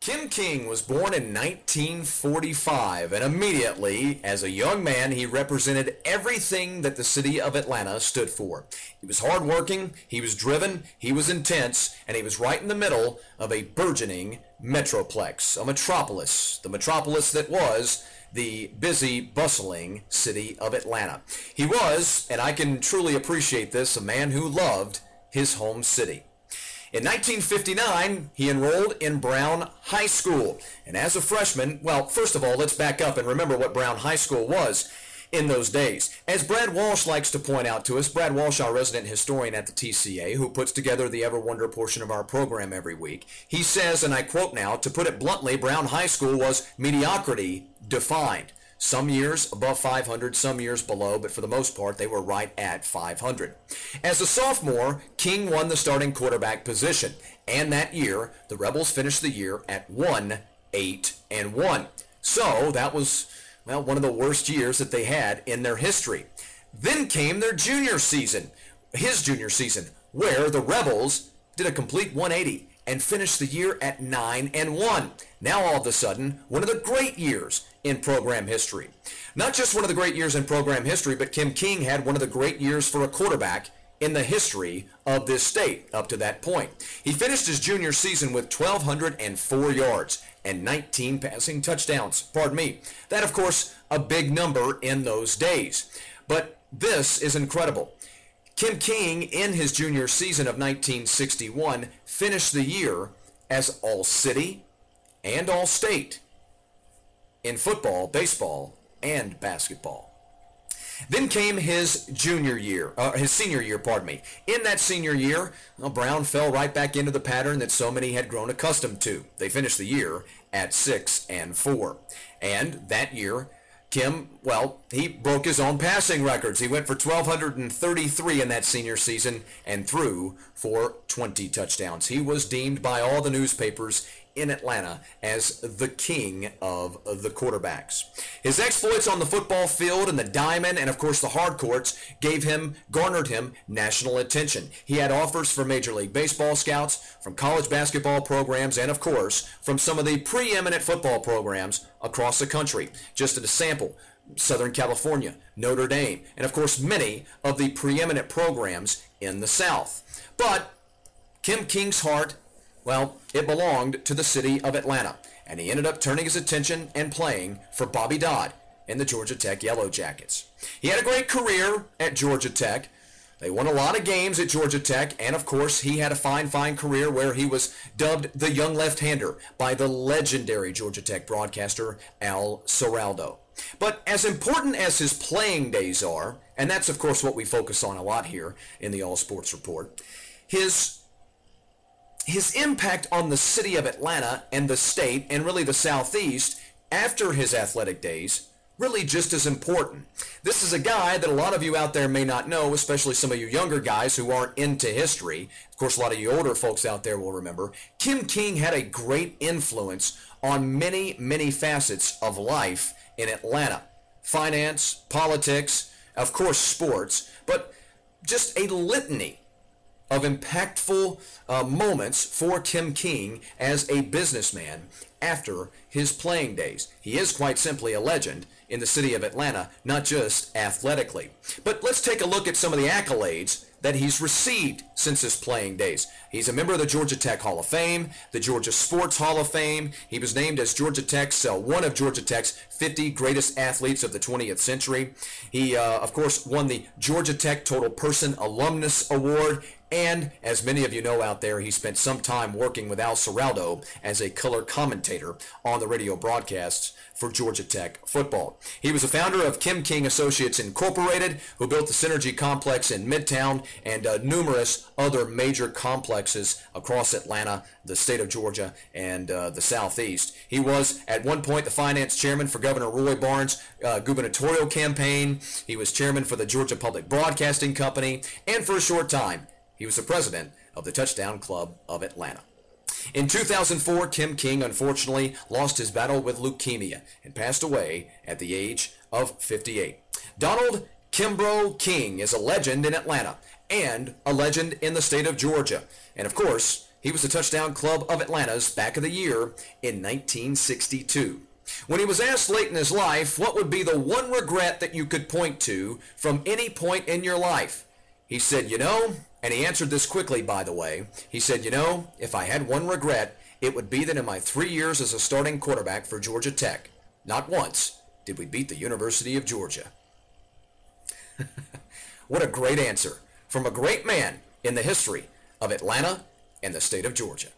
Kim King was born in 1945, and immediately, as a young man, he represented everything that the city of Atlanta stood for. He was hardworking, he was driven, he was intense, and he was right in the middle of a burgeoning metroplex, a metropolis, the metropolis that was the busy, bustling city of Atlanta. He was, and I can truly appreciate this, a man who loved his home city. In 1959, he enrolled in Brown High School. And as a freshman, well, first of all, let's back up and remember what Brown High School was in those days. As Brad Walsh likes to point out to us, Brad Walsh, our resident historian at the TCA, who puts together the Ever Wonder portion of our program every week, he says, and I quote now, to put it bluntly, Brown High School was mediocrity defined. Some years above 500, some years below, but for the most part, they were right at 500. As a sophomore, King won the starting quarterback position, and that year, the Rebels finished the year at 1 8 and 1. So that was, well, one of the worst years that they had in their history. Then came their junior season, his junior season, where the Rebels did a complete 180 and finished the year at 9 and 1. Now all of a sudden, one of the great years in program history. Not just one of the great years in program history, but Kim King had one of the great years for a quarterback in the history of this state up to that point. He finished his junior season with 1,204 yards and 19 passing touchdowns. Pardon me. That, of course, a big number in those days. But this is incredible. Kim King, in his junior season of 1961, finished the year as All-City and All-State in football, baseball, and basketball. Then came his junior year, uh, his senior year, pardon me. In that senior year, well, Brown fell right back into the pattern that so many had grown accustomed to. They finished the year at six and four, and that year, Kim, well, he broke his own passing records. He went for 1,233 in that senior season and threw for 20 touchdowns. He was deemed by all the newspapers in Atlanta as the king of the quarterbacks. His exploits on the football field and the diamond and of course the hard courts gave him garnered him national attention. He had offers from Major League Baseball scouts, from college basketball programs and of course from some of the preeminent football programs across the country. Just as a sample, Southern California, Notre Dame, and of course many of the preeminent programs in the South. But Kim King's heart well, it belonged to the city of Atlanta, and he ended up turning his attention and playing for Bobby Dodd in the Georgia Tech Yellow Jackets. He had a great career at Georgia Tech. They won a lot of games at Georgia Tech, and of course, he had a fine, fine career where he was dubbed the young left-hander by the legendary Georgia Tech broadcaster Al Ciraldo. But as important as his playing days are, and that's of course what we focus on a lot here in the All Sports Report, his his impact on the city of Atlanta and the state and really the Southeast after his athletic days really just as important. This is a guy that a lot of you out there may not know, especially some of you younger guys who aren't into history. Of course, a lot of you older folks out there will remember. Kim King had a great influence on many, many facets of life in Atlanta. Finance, politics, of course, sports, but just a litany of impactful uh, moments for Kim King as a businessman after his playing days. He is quite simply a legend in the city of Atlanta, not just athletically. But let's take a look at some of the accolades that he's received since his playing days. He's a member of the Georgia Tech Hall of Fame, the Georgia Sports Hall of Fame. He was named as Georgia Tech's uh, one of Georgia Tech's 50 greatest athletes of the 20th century. He, uh, of course, won the Georgia Tech Total Person Alumnus Award and as many of you know out there, he spent some time working with Al Ciraldo as a color commentator on the radio broadcasts for Georgia Tech football. He was a founder of Kim King Associates Incorporated, who built the Synergy Complex in Midtown and uh, numerous other major complexes across Atlanta, the state of Georgia, and uh, the Southeast. He was at one point the finance chairman for Governor Roy Barnes' uh, gubernatorial campaign. He was chairman for the Georgia Public Broadcasting Company, and for a short time, he was the president of the Touchdown Club of Atlanta. In 2004, Kim King unfortunately lost his battle with leukemia and passed away at the age of 58. Donald Kimbrough King is a legend in Atlanta and a legend in the state of Georgia. And of course, He was the Touchdown Club of Atlanta's back of the year in 1962. When he was asked late in his life what would be the one regret that you could point to from any point in your life, he said, you know, and he answered this quickly, by the way. He said, you know, if I had one regret, it would be that in my three years as a starting quarterback for Georgia Tech, not once did we beat the University of Georgia. what a great answer from a great man in the history of Atlanta and the state of Georgia.